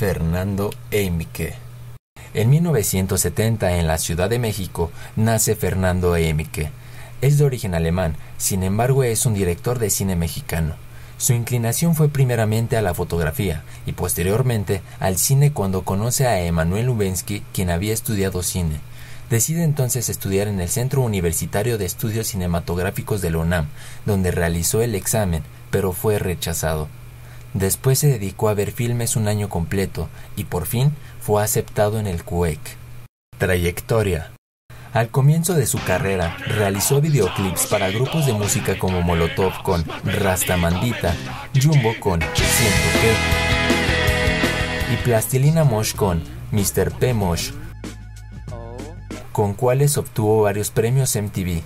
Fernando Emike. En 1970, en la Ciudad de México, nace Fernando Emike. Es de origen alemán, sin embargo es un director de cine mexicano. Su inclinación fue primeramente a la fotografía y posteriormente al cine cuando conoce a Emanuel Lubensky, quien había estudiado cine. Decide entonces estudiar en el Centro Universitario de Estudios Cinematográficos de la UNAM, donde realizó el examen, pero fue rechazado. Después se dedicó a ver filmes un año completo y por fin fue aceptado en el CUEC. Trayectoria. Al comienzo de su carrera, realizó videoclips para grupos de música como Molotov con Rastamandita, Jumbo con Siento que y Plastilina Mosh con Mr. P. Mosh, con cuales obtuvo varios premios MTV.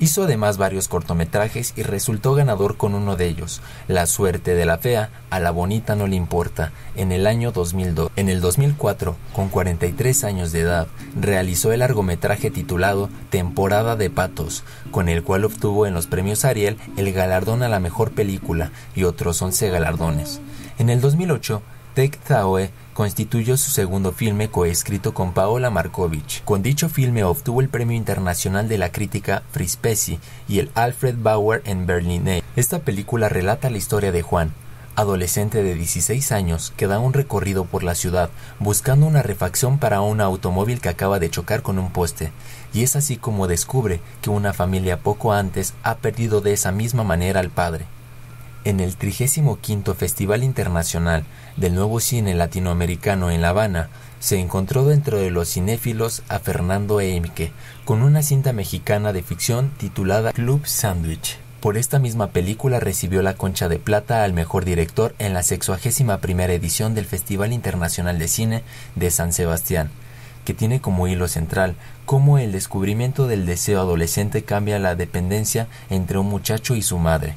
Hizo además varios cortometrajes y resultó ganador con uno de ellos, La suerte de la fea, a la bonita no le importa, en el año 2002. En el 2004, con 43 años de edad, realizó el largometraje titulado Temporada de Patos, con el cual obtuvo en los premios Ariel el galardón a la mejor película y otros 11 galardones. En el 2008, Tek Zaoe constituyó su segundo filme coescrito con Paola Markovich. Con dicho filme obtuvo el Premio Internacional de la Crítica Frispesi y el Alfred Bauer en Berlin. Esta película relata la historia de Juan, adolescente de 16 años que da un recorrido por la ciudad buscando una refacción para un automóvil que acaba de chocar con un poste, y es así como descubre que una familia poco antes ha perdido de esa misma manera al padre. En el 35 Festival Internacional del Nuevo Cine Latinoamericano en La Habana, se encontró dentro de los cinéfilos a Fernando Eimke con una cinta mexicana de ficción titulada Club Sandwich. Por esta misma película recibió la Concha de Plata al Mejor Director en la 61 primera edición del Festival Internacional de Cine de San Sebastián, que tiene como hilo central cómo el descubrimiento del deseo adolescente cambia la dependencia entre un muchacho y su madre.